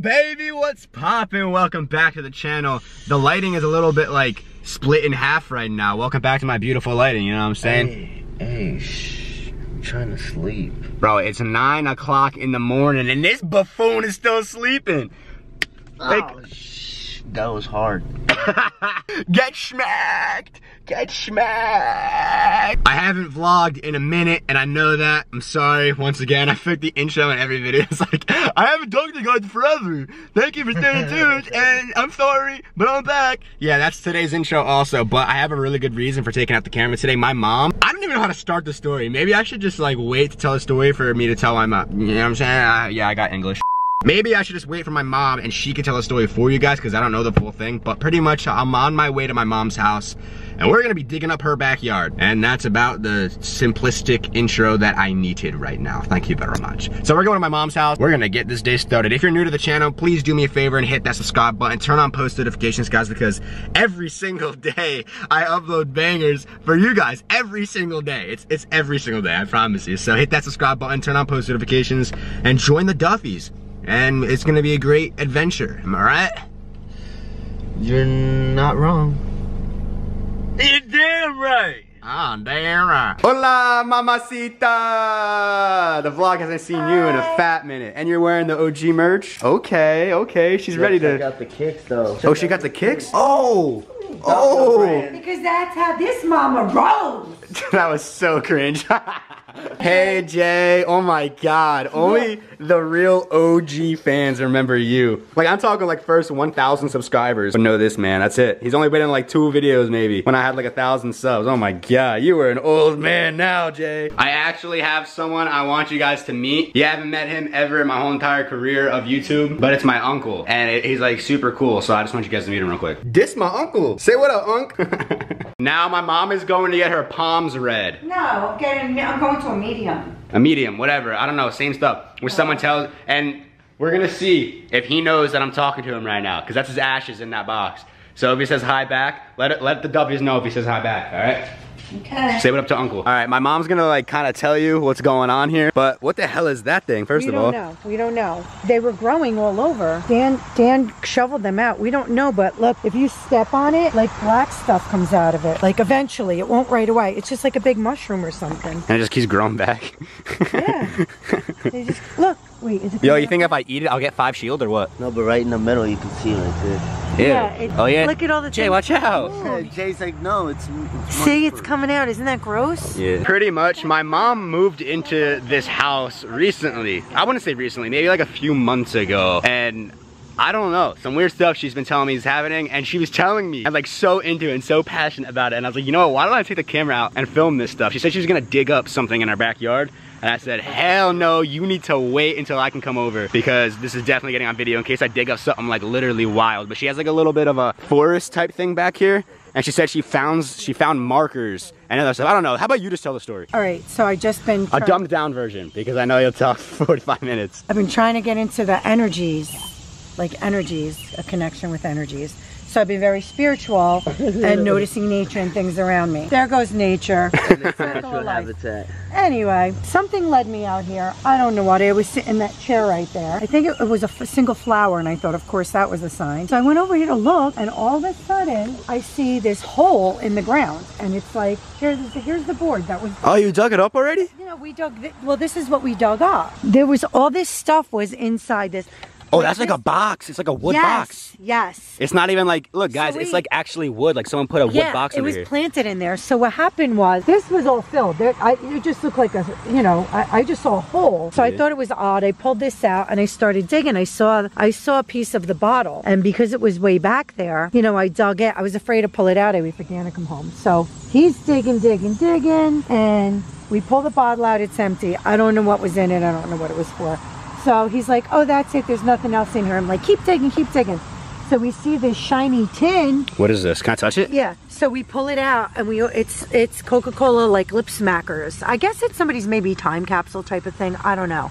baby, what's poppin'? Welcome back to the channel. The lighting is a little bit like split in half right now. Welcome back to my beautiful lighting, you know what I'm saying? Hey, hey, shh. I'm trying to sleep. Bro, it's nine o'clock in the morning and this buffoon is still sleeping. Oh, like- oh, shh. That was hard. Get smacked! Get smacked! I haven't vlogged in a minute and I know that. I'm sorry. Once again, I fake the intro in every video. It's like, I haven't talked to you guys forever. Thank you for staying tuned and I'm sorry, but I'm back. Yeah, that's today's intro also, but I have a really good reason for taking out the camera today. My mom, I don't even know how to start the story. Maybe I should just like wait to tell the story for me to tell my mom. You know what I'm saying? Uh, yeah, I got English. Maybe I should just wait for my mom and she can tell a story for you guys because I don't know the full thing. But pretty much I'm on my way to my mom's house and we're gonna be digging up her backyard. And that's about the simplistic intro that I needed right now. Thank you very much. So we're going to my mom's house. We're gonna get this day started. If you're new to the channel, please do me a favor and hit that subscribe button. Turn on post notifications, guys, because every single day I upload bangers for you guys. Every single day. It's, it's every single day, I promise you. So hit that subscribe button, turn on post notifications, and join the Duffies and it's gonna be a great adventure. Am I right? You're not wrong. You're damn right. Ah, damn right. Hola, mamacita. The vlog hasn't seen you in a fat minute, and you're wearing the OG merch. Okay, okay, she's ready I to. got the kicks though. Oh, she got the kicks. Oh, oh, Because that's how this mama rolls. that was so cringe. hey Jay, oh my god, only the real OG fans remember you. Like I'm talking like first 1,000 subscribers would know this man, that's it. He's only been in like two videos maybe when I had like a thousand subs. Oh my god, you were an old man now Jay. I actually have someone I want you guys to meet. You haven't met him ever in my whole entire career of YouTube, but it's my uncle and it- he's like super cool so I just want you guys to meet him real quick. This my uncle, say what up unk. now my mom is going to get her palms read. No, I'm getting. I'm going to a medium. a medium, whatever. I don't know, same stuff. Where someone tells, and we're gonna see if he knows that I'm talking to him right now, because that's his ashes in that box. So if he says hi back, let it, let the W's know if he says hi back, all right? Okay. Say what up to uncle. All right, my mom's gonna like kind of tell you what's going on here, but what the hell is that thing, first we of don't all? know. We don't know. They were growing all over. Dan Dan shoveled them out. We don't know, but look, if you step on it, like black stuff comes out of it. Like eventually, it won't right away. It's just like a big mushroom or something. And it just keeps growing back. Yeah. they just look. Wait, is it? Yo, you think if I eat it, I'll get five shield or what? No, but right in the middle you can see it right there. Yeah. it- oh yeah. Look at all the. Jay, things- watch out. Oh, Jay's like, no, it's. it's See, it's coming out. Isn't that gross? Yeah. Pretty much, my mom moved into this house recently. I wouldn't say recently, maybe like a few months ago. And I don't know, some weird stuff she's been telling me is happening. And she was telling me, I'm like so into it and so passionate about it. And I was like, you know what, why don't I take the camera out and film this stuff? She said she was gonna dig up something in our backyard. And I said, hell no, you need to wait until I can come over because this is definitely getting on video in case I dig up something like literally wild. But she has like a little bit of a forest type thing back here. And she said she found she found markers and other stuff. I don't know. How about you just tell the story? All right. So I just been. A dumbed down version because I know you'll talk for 45 minutes. I've been trying to get into the energies, like energies, a connection with energies. So I've been very spiritual and noticing nature and things around me. There goes nature. Natural habitat. Anyway, something led me out here. I don't know what. I was sitting in that chair right there. I think it, it was a f- single flower, and I thought, of course, that was a sign. So I went over here to look, and all of a sudden, I see this hole in the ground, and it's like, here's here's the board that was Oh, you dug it up already? you know, we dug. Th- well, this is what we dug up. There was all this stuff was inside this. Oh, that's like a box. It's like a wood yes, box. Yes. It's not even like, look, guys, So it's like actually wood. Like someone put a wood yeah, box it was planted in there. So what happened was this was all filled. There, I, it just looked like a, you know, I, I just saw a hole. So I thought it was odd. I pulled this out and I started digging. I saw, I saw a piece of the bottle, and because it was way back there, you know, I dug it. I was afraid to pull it out. I wait for Dan to come home. So he's digging, digging, digging, and we pull the bottle out. It's empty. I don't know what was in it. I don't know what it was for. So he's like, "Oh, that's it. There's nothing else in here." I'm like, "Keep digging, keep digging." So we see this shiny tin what is this? Can I touch it? yeah. So we pull it out and we it's it's Coca-Cola like lip smackers. I guess it's somebody's maybe time capsule type of thing. I don't know.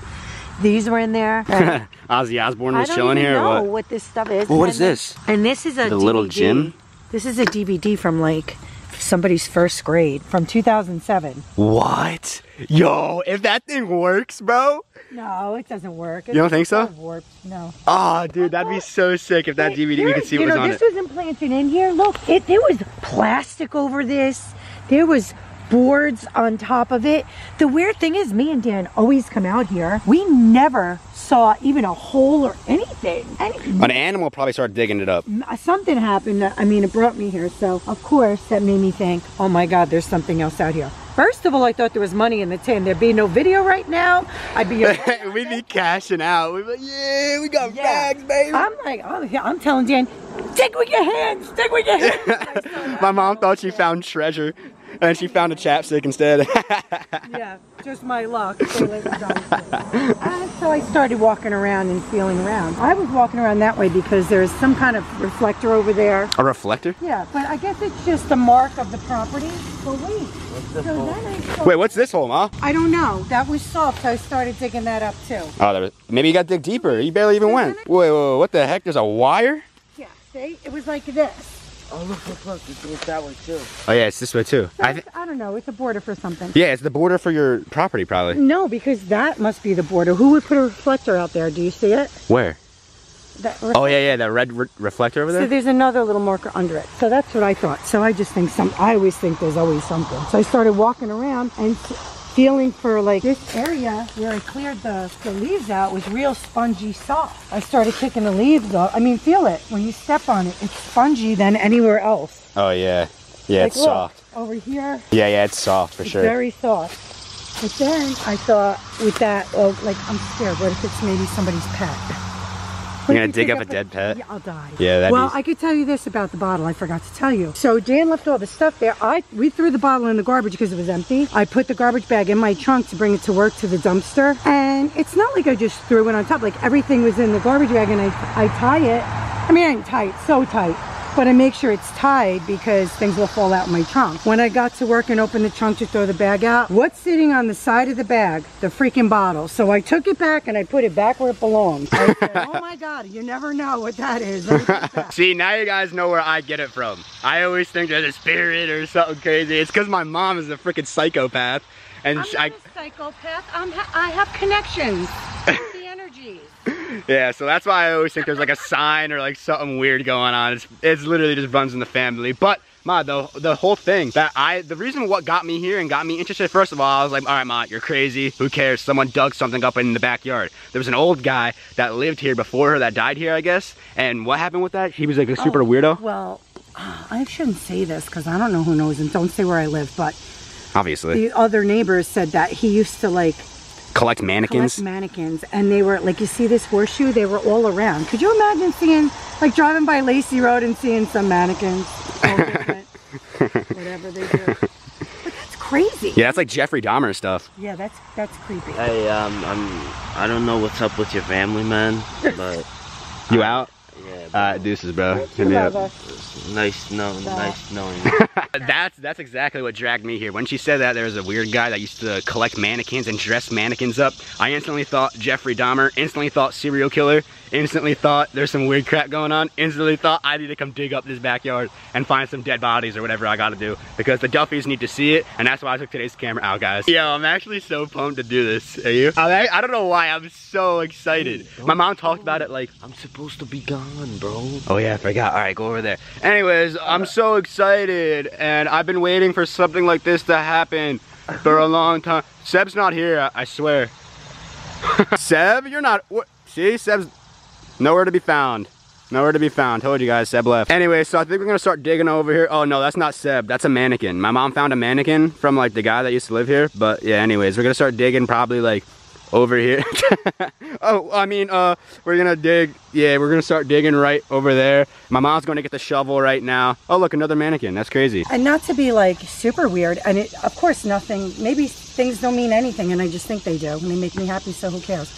These were in there. and Ozzy Osbourne I was don't chilling even here know or what? this stuff is. Well, what And is this? And this is a The little DVD. gym? This is a DVD from like somebody's first grade from 2007. What? Yo, if that thing works, bro. No, it doesn't work. You don't think so? Warped. No. Oh, dude, that'd be so sick if that DVD we could see what you was know, on this it. was implanted in here. Look, it there was plastic over this. There was boards on top of it. The weird thing is, me and Dan always come out here. We never saw even a hole or anything. Any, An animal probably started digging it up. Uh, something happened. I mean, it brought me here. So, of course, that made me think, oh my God, there's something else out here. First of all, I thought there was money in the tin. There'd be no video right now. I'd be. We'd be cashing out. We'd be like, yeah, we got Yeah. bags, baby. I'm like, oh, I'm, I'm telling Dan, dig with your hands, dig with your hands. My mom thought she found treasure, and then she found a chapstick instead. Yeah, just my luck. They let me die. and uh, so I started walking around and feeling around. I was walking around that way because there's some kind of reflector over there. a reflector? Yeah, but I guess it's just the mark of the property. But wait, so then I Wait, what's this hole, Ma? I don't know. That was soft, so I started digging that up too. Oh, there was, maybe you got to dig deeper. You barely even went. Wait, wait, wait, what the heck? There's a wire? Yeah, see? It was like this. Oh, look, look, look. It goes that way too. Oh yeah, it's this way too. So I I don't know. It's a border for something. yeah, it's the border for your property, probably. No, because that must be the border. Who would put a reflector out there? Do you see it? Where? That Oh yeah, yeah, the red re- reflector over there? So there's another little marker under it. So that's what I thought. So I just think some, I always think there's always something. So I started walking around and f- feeling for like this area where I cleared the, the leaves out was real spongy soft. I started kicking the leaves off. I mean, feel it. When you step on it, it's spongy than anywhere else. Oh yeah, yeah, like, it's look, soft. Over here, Yeah, yeah, it's soft for it's sure. very soft. But then I thought with that, oh, like I'm scared. What if it's maybe somebody's pet? You're gonna dig pick up a dead pet? Yeah, I'll die. Yeah, Well, I could tell you this about the bottle. I forgot to tell you. So Dan left all the stuff there. I we threw the bottle in the garbage because it was empty. I put the garbage bag in my trunk to bring it to work to the dumpster. And it's not like I just threw it on top. Like everything was in the garbage bag, and I I tie it. I mean, I didn't tie it so tight. But I make sure it's tied because things will fall out in my trunk. When I got to work and opened the trunk to throw the bag out, what's sitting on the side of the bag? The freaking bottle. So I took it back and I put it back where it belongs. I said, oh my God, you never know what that is. Let me put it back. See, now you guys know where I get it from. I always think there's a spirit or something crazy. It's because my mom is a freaking psychopath, and I'm sh- not I, a psychopath. I'm ha- I have connections with the energies. Yeah, so that's why I always think there's like a sign or like something weird going on. It's it's literally just runs in the family. But Ma, the the whole thing that I the reason what got me here and got me interested. First of all, I was like, all right, Ma, you're crazy. Who cares? Someone dug something up in the backyard. There was an old guy that lived here before her that died here, I guess. And what happened with that? He was like a super Oh, weirdo. Well, I shouldn't say this because I don't know who knows and don't say where I live, but Obviously, the other neighbors said that he used to like collect mannequins. collect mannequins and they were like you see this horseshoe they were all around could you imagine seeing like driving by Lacey Road and seeing some mannequins whatever they do but that's crazy yeah, that's like Jeffrey Dahmer stuff. yeah that's that's creepy Hey, um, I'm. I don't know what's up with your family, man, but You out? Yeah, Uh, deuces, bro. You Hit me up. nice knowing, nice knowing. That's that's exactly what dragged me here. When she said that there was a weird guy that used to collect mannequins and dress mannequins up, I instantly thought Jeffrey Dahmer, instantly thought serial killer, instantly thought there's some weird crap going on, instantly thought I need to come dig up this backyard and find some dead bodies or whatever I gotta do because the Duffys need to see it and that's why I took today's camera out, guys. Yo, I'm actually so pumped to do this. Are you? I, I don't know why, I'm so excited. My mom talked about it like I'm supposed to be gone, bro. Oh yeah, I forgot. All right, go over there. Anyways, I'm so excited, and I've been waiting for something like this to happen for a long time. Seb's not here, I, I swear. Seb, you're not. What? See, Seb's nowhere to be found. Nowhere to be found. Told you guys, Seb left. Anyway, so I think we're gonna start digging over here. Oh no, that's not Seb. That's a mannequin. My mom found a mannequin from like the guy that used to live here. But yeah, anyways, we're gonna start digging probably like over here. oh, I mean, uh, we're gonna dig. Yeah, we're gonna start digging right over there. My mom's gonna get the shovel right now. Oh, look, another mannequin. That's crazy. and not to be like super weird and it of course nothing maybe things don't mean anything and I just think they do and they make me happy so who cares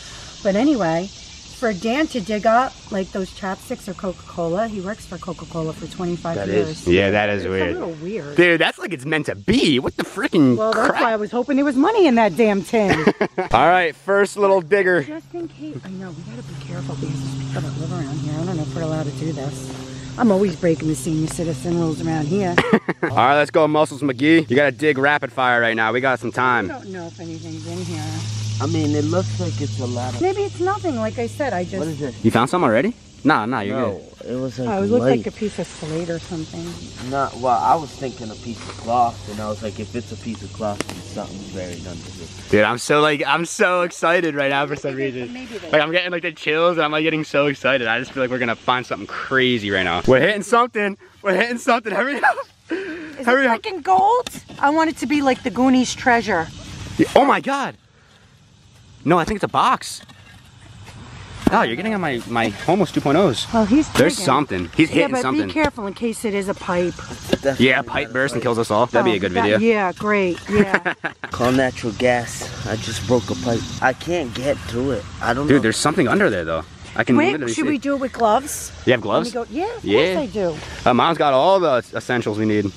but anyway for Dan to dig up like those chapsticks or Coca-Cola he works for Coca-Cola for 25 That years is- Yeah, that is it's a weird. little weird Dude, that's like it's meant to be. What the freaking well that's crap? why I was hoping there was money in that damn tin All right, first little digger. just in case I know we gotta be careful because there's people that live around here I don't know if we're allowed to do this I'm always breaking the senior citizen rules around here. All right, let's go, Muscles McGee. You gotta dig rapid fire right now. We got some time. I don't know if anything's in here. I mean, it looks like it's a lot of. Maybe it's nothing. Like I said, I just. What is this? You found some already? Nah, nah, you're No, it was like Oh, it looked light. like a piece of slate or something. Not well. I was thinking a piece of cloth, and I was like, if it's a piece of cloth, then something's buried under here. Dude, I'm so like, I'm so excited right now for some reason. Maybe they. Like I'm getting like the chills and I'm like getting so excited. I just feel like we're gonna find something crazy right now. We're hitting something. We're hitting something. Hurry up. Is hurry it up. freaking gold? I want it to be like the Goonies treasure. Oh my god. No, I think it's a box. Oh, you're getting on my my almost 2.0s. Well, he's There's digging. something. He's hitting Yeah, but something. be careful in case it is a pipe. Definitely Yeah, not pipe a burst and kills us all. That'd be a Oh, good that- video. Yeah, great. Yeah. Call natural gas. I just broke a pipe. I can't get to it. I don't know. Dude, there's something under there though. I can Wait, literally should see. we do it with gloves? You have gloves? me go. Yeah, of Yeah. course I do. Uh, Mom's got all the essentials we need. Look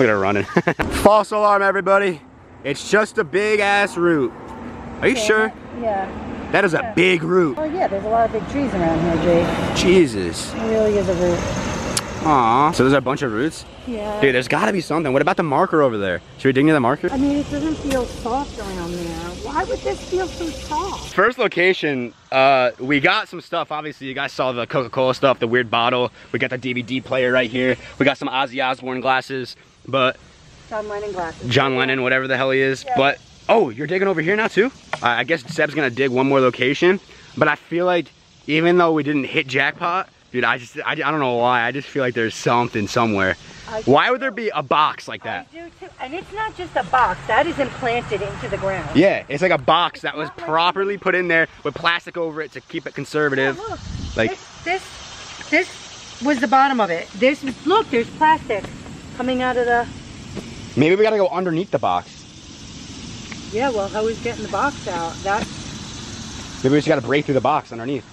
at her running. False alarm, everybody. It's just a big ass root. Are you sure? Yeah. That is a big root. Oh yeah, there's a lot of big trees around here, Jake. Jesus. It really is a root. Aw. So there's a bunch of roots? Yeah. Dude, there's gotta be something. What about the marker over there? Should we dig near the marker? I mean, it doesn't feel soft around there. Why would this feel so soft? First location, uh, we got some stuff. Obviously, you guys saw the Coca-Cola stuff, the weird bottle. We got the DVD player right here. We got some Ozzy Osbourne glasses, but John Lennon glasses. John Lennon, whatever the hell he is. Yeah. But, oh, you're digging over here now too? Uh, I guess Seb's gonna dig one more location, but I feel like even though we didn't hit jackpot, dude, I just, I, I don't know why, I just feel like there's something somewhere. Why would there be a box like that? I do too. And it's not just a box. That is implanted into the ground. Yeah, it's like a box that was like- properly put in there with plastic over it to keep it conservative. look. Like, This, this, this was the bottom of it. This, look, there's plastic coming out of the. maybe we gotta go underneath the box. Yeah, well, how is getting the box out? That. Maybe we just gotta break through the box underneath.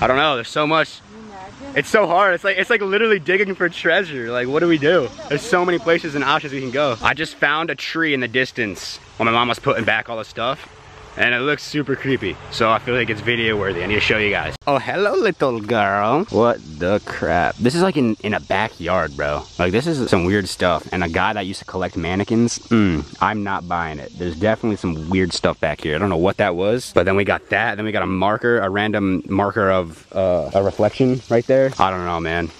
I don't know, there's so much. Can you imagine? It's so hard. It's like it's like literally digging for treasure. Like what do we do? There's so many places and options we can go. I just found a tree in the distance while my mom was putting back all the stuff. And it looks super creepy. So I feel like it's video worthy. I need to show you guys. Oh, hello little girl. What the crap? This is like in, in a backyard, bro. Like this is some weird stuff. And a guy that used to collect mannequins, mm, I'm not buying it. There's definitely some weird stuff back here. I don't know what that was. But then we got that. Then we got a marker, a random marker of uh, a reflection right there. I don't know, man.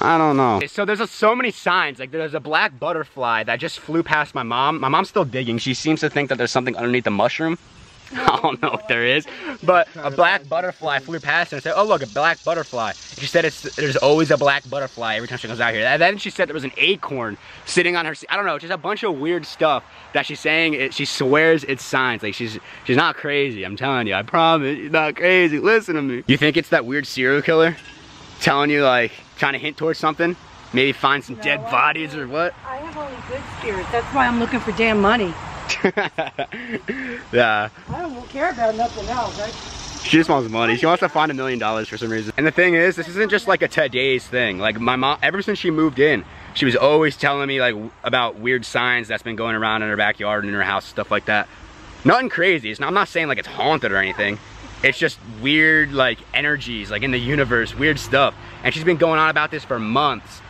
I don't know. So there's a, so many signs. Like there's a black butterfly that just flew past my mom. My mom's still digging. She seems to think that there's something underneath the mushroom. I don't know if there is, but a black butterfly flew past her and said, "Oh look, a black butterfly." She said, "It's there's always a black butterfly every time she comes out here." And then she said there was an acorn sitting on her. se- I don't know, just a bunch of weird stuff that she's saying. It, she swears it's signs. Like she's she's not crazy. I'm telling you, I promise, she's not crazy. Listen to me. You think it's that weird serial killer telling you like trying to hint towards something? Maybe find some dead I- bodies or what? I have only good spirits. That's why I'm looking for damn money. yeah. I don't care about nothing else. I, She just wants money. She wants to find a million dollars for some reason. And the thing is, this isn't just like a today's thing. Like my mom, ever since she moved in, she was always telling me like about weird signs that's been going around in her backyard and in her house, stuff like that. Nothing crazy. It's not, I'm not saying like it's haunted or anything. It's just weird like energies, like in the universe, weird stuff. And she's been going on about this for months.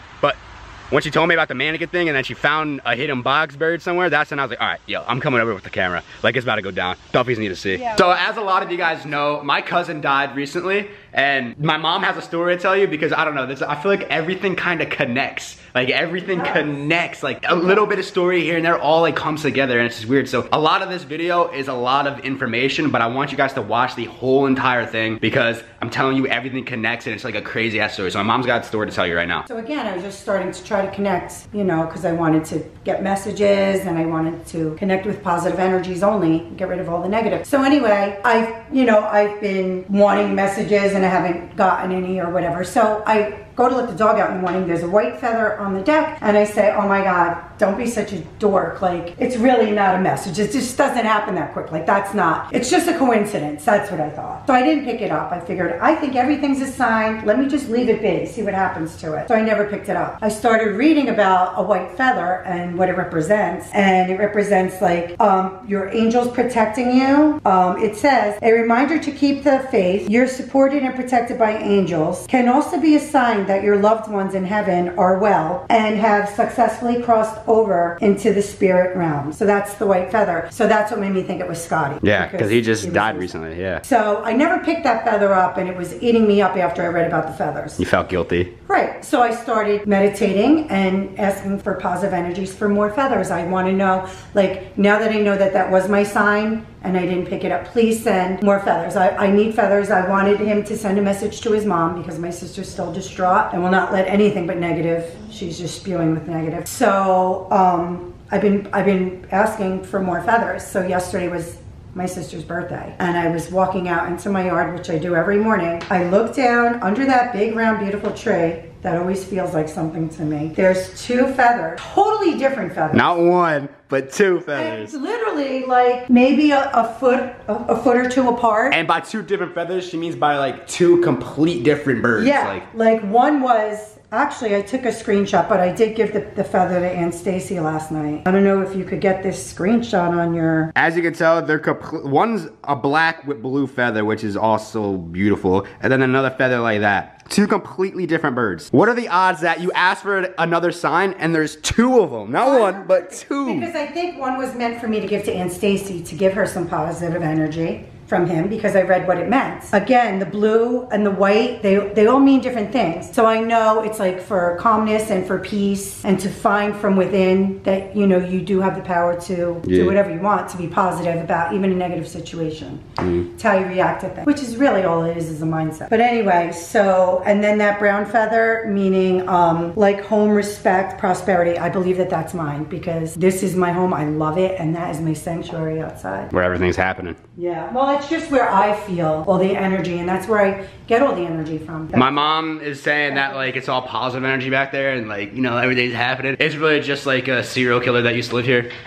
But when she told me about the mannequin thing and then she found a hidden box buried somewhere, that's when I was like, all right, yo, I'm coming over with the camera. Like it's about to go down. Duffy's need to see. Yeah. So as a lot of you guys know, my cousin died recently and my mom has a story to tell you because I don't know, this, I feel like everything kind of connects. Like everything connects, like a little bit of story here and there all like comes together and it's just weird. So a lot of this video is a lot of information, but I want you guys to watch the whole entire thing because I'm telling you everything connects and it's like a crazy ass story. So my mom's got a story to tell you right now. So again, I was just starting to try to connect, you know, because I wanted to get messages and I wanted to connect with positive energies only, get rid of all the negative. So anyway, I, you know, I've been wanting messages and I haven't gotten any or whatever. So I go to let the dog out in the morning. There's a white feather on the deck, and I say, "Oh my God, don't be such a dork! Like it's really not a message. It just doesn't happen that quick. Like that's not. It's just a coincidence. That's what I thought. So I didn't pick it up. I figured I think everything's a sign. Let me just leave it be, see what happens to it. So I never picked it up. I started reading about a white feather and what it represents, and it represents like um, your angels protecting you. Um, it says a reminder to keep the faith. You're supported and protected by angels. Can also be a sign that your loved ones in heaven are well and have successfully crossed over into the spirit realm. So that's the white feather. So that's what made me think it was Scotty. Yeah, because he just was died recently. Yeah. So I never picked that feather up and it was eating me up after I read about the feathers. You felt guilty. Right. So I started meditating and asking for positive energies for more feathers. I want to know, like, now that I know that that was my sign and I didn't pick it up, please send more feathers. I, I need feathers. I wanted him to send a message to his mom because my sister's still distraught and will not let anything but negative. She's just spewing with negative. So um, I've been I've been asking for more feathers. So yesterday was my sister's birthday and I was walking out into my yard, which I do every morning. I looked down under that big round beautiful tree that always feels like something to me. There's two feathers, totally different feathers. Not one, but two It's feathers. literally like maybe a, a foot a, a foot or two apart. And by two different feathers, she means by like two complete different birds. yeah, Like, like, one was actually I took a screenshot, but I did give the, the feather to Aunt Stacy last night. I don't know if you could get this screenshot on your as you can tell, they're one's a black with blue feather, which is also beautiful, and then another feather like that. Two completely different birds. What are the odds that you ask for another sign and there's two of them? Not one, but two. Because I think one was meant for me to give to Aunt Stacy to give her some positive energy from him because I read what it meant. Again, the blue and the white, they, they all mean different things. So I know it's like for calmness and for peace and to find from within that, you know, you do have the power to Yeah. do whatever you want, to be positive about even a negative situation. It's how you react to things, which is really all it is, is a mindset. But anyway, so, and then that brown feather, meaning um, like home, respect, prosperity. I believe that that's mine because this is my home. I love it. And that is my sanctuary outside. Where everything's happening. Yeah. Well, it's just where I feel all the energy. And that's where I get all the energy from. My mom is saying that like it's all positive energy back there and like, you know, everything's happening. It's really just like a serial killer that used to live here.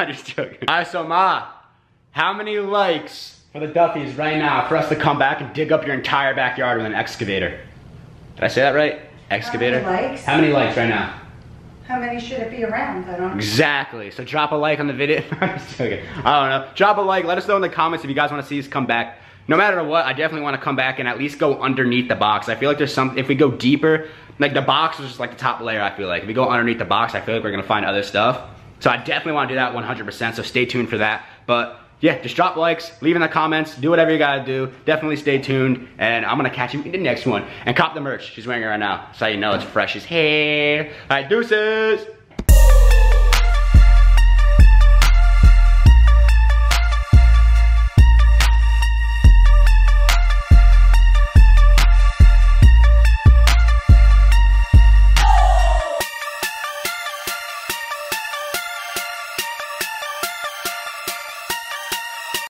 I'm just joking. Alright, so Ma, how many likes for the Duffys right now for us to come back and dig up your entire backyard with an excavator? Did I say that right? Excavator? likes? How many likes right now? How many should it be around? I don't Exactly. So drop a like on the video. Joking. I don't know. Drop a like. Let us know in the comments if you guys want to see us come back. No matter what, I definitely want to come back and at least go underneath the box. I feel like there's some. If we go deeper, like the box is just like the top layer. I feel like if we go underneath the box, I feel like we're gonna find other stuff. So I definitely want to do that 100%. So stay tuned for that. But yeah, just drop likes, leave in the comments, do whatever you gotta do. Definitely stay tuned, and I'm gonna catch you in the next one. And cop the merch. She's wearing it right now, so you know it's fresh as hell. All right, deuces.